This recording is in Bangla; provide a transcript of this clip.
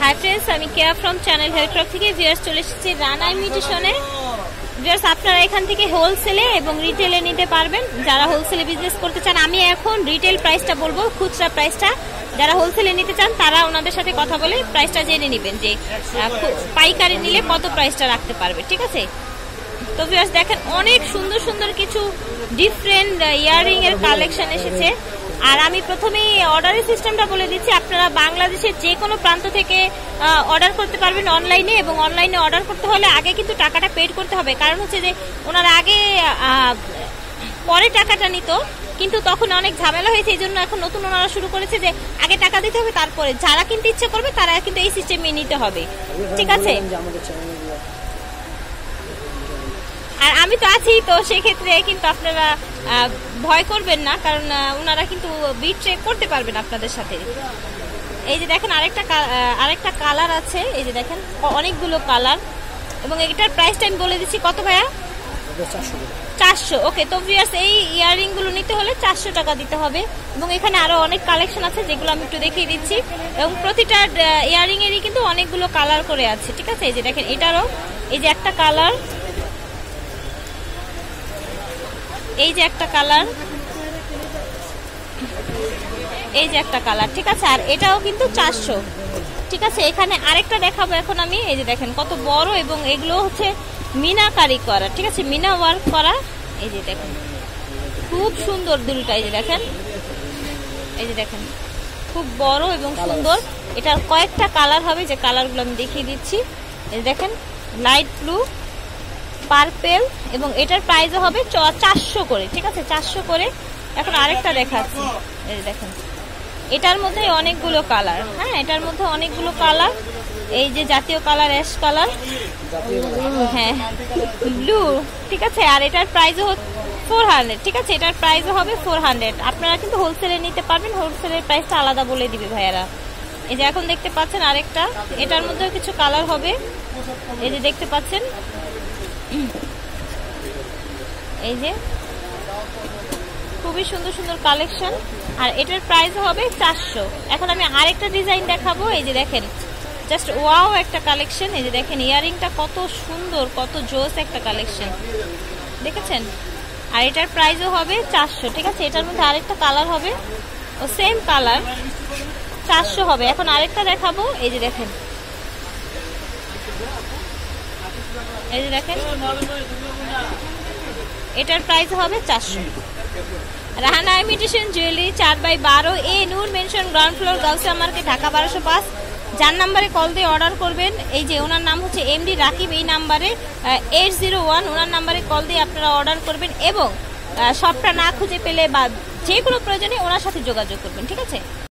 হাই ফ্রেন্ডস আমি কেয়া ফ্রম চ্যানেল হেলক্রপ থেকে। ভিউয়ার্স চলে এসেছি রানা ইমিটেশনে ভিউয়ার্স আপনারা এখান থেকে হোলসেলে এবং রিটেলে নিতে পারবেন। যারা হোলসেলে বিজনেস করতে চান, আমি এখন রিটেল প্রাইসটা বলব, খুচরা প্রাইসটা যারা হোলসেলে নিতে চান, তারা ওনাদের সাথে কথা বলে প্রাইসটা জেনে নেবেন যে পাইকারি নিলে কত প্রাইসটা রাখতে পারবে, ঠিক আছে? তো ভিউয়ার্স দেখেন অনেক সুন্দর সুন্দর কিছু ডিফারেন্ট ইয়ারিং এর কালেকশন এসেছে। আর আমি প্রথমেই অর্ডারের সিস্টেমটা বলে দিচ্ছি আপনারা বাংলাদেশের যে কোনো প্রান্ত থেকে অর্ডার করতে পারবেন অনলাইনে এবং অনলাইনে অর্ডার করতে হলে আগে কিন্তু টাকাটা পেড করতে হবে। কারণ হচ্ছে যে ওনারা আগে পরে টাকাটা নিত কিন্তু তখন অনেক ঝামেলা হয়েছে এই জন্য এখন নতুন ওনারা শুরু করেছে যে আগে টাকা দিতে হবে তারপরে যারা কিনতে ইচ্ছে করবে তারা কিন্তু এই সিস্টেমে নিতে হবে। ঠিক আছে? আর আমি তো আছি, তো সেক্ষেত্রে কিন্তু আপনারা ভয় করবেন না, কারণ ওনারা কিন্তু বিট ট্রেক করতে পারবেন আপনাদের সাথে। এই যে দেখেন আরেকটা আরেকটা কালার আছে, এই যে দেখেন অনেকগুলো কালার এবং এটার প্রাইসটা আমি বলে দিচ্ছি, কত ভাইয়া? চারশো। ওকে, তো ভিয়ার্স এই ইয়াররিংগুলো নিতে হলে চারশো টাকা দিতে হবে। এবং এখানে আরও অনেক কালেকশন আছে, যেগুলো আমি একটু দেখিয়ে দিচ্ছি। এবং প্রতিটা ইয়াররিং এরই কিন্তু অনেকগুলো কালার করে আছে, ঠিক আছে? এই যে দেখেন, এটারও, এই যে একটা কালার এই যে একটা কালার। এই যে একটা কালার ঠিক আছে? আর এটাও কিন্তু চারশো। ঠিক আছে? এখানে আরেকটা দেখাবো এখন আমি। এই যে দেখেন কত বড় এবং এগুলো হচ্ছে মিনাকারি করা। ঠিক আছে? মিনা ওয়ার্ক করা। এই যে দেখেন খুব সুন্দর দুলটা এই যে দেখেন। এই যে দেখেন খুব বড় এবং সুন্দর। এটার কয়েকটা কালার হবে যে কালারগুলো আমি দেখিয়ে দিচ্ছি। এই যে দেখেন লাইট ব্লু পার্পেল এবং এটার প্রাইসও হবে চারশো করে, ঠিক আছে? চারশো করে। এখন আরেকটা দেখাচ্ছি। দেখেন। এটার মধ্যে অনেকগুলো কালার হ্যাঁ এটার মধ্যে অনেকগুলো কালার এই যে জাতীয় কালার অ্যাশ কালার হ্যাঁ। ব্লু ঠিক আছে? আর এটার প্রাইসও ফোর হান্ড্রেড ঠিক আছে? এটার প্রাইসও হবে ফোর হান্ড্রেড আপনারা কিন্তু হোলসেলে নিতে পারবেন। হোলসেলের প্রাইসটা আলাদা বলে দিবে ভাইয়ারা। এই যে এখন দেখতে পাচ্ছেন আরেকটা। এটার মধ্যেও কিছু কালার হবে। এই যে দেখতে পাচ্ছেন। এই যে। খুবই সুন্দর সুন্দর কালেকশন। আর এটার প্রাইস হবে চারশো। এখন আমি আরেকটা ডিজাইন দেখাবো। এই যে দেখেন জাস্ট ওয়াও একটা কালেকশন। এই যে দেখেন, ইয়ারিংটা কত সুন্দর, কত জোস একটা কালেকশন। দেখেছেন? আর এটার প্রাইসও হবে চারশো। ঠিক আছে, এটার মধ্যে আরেকটা কালার হবে। ও সেম কালার। চারশো হবে। এখন আরেকটা দেখাবো। এই যে দেখেন এই দেখেন, এটার প্রাইস হবে চারশো। রাহানা ইমিটেশন জুয়েলারি চার বাই বারো, A Noor Mansion ground floor Gausia Market Dhaka বারোশো পাঁচ। যার নাম্বারে কল দিয়ে অর্ডার করবেন, এই যে ওনার নাম হচ্ছে এমডি রাকিব, এই নাম্বারে এইট জিরো ওয়ান ওনার নাম্বারে কল দিয়ে আপনারা অর্ডার করবেন এবং সবটা না খুঁজে পেলে বা যে কোনো প্রয়োজনে ওনার সাথে যোগাযোগ করবেন, ঠিক আছে?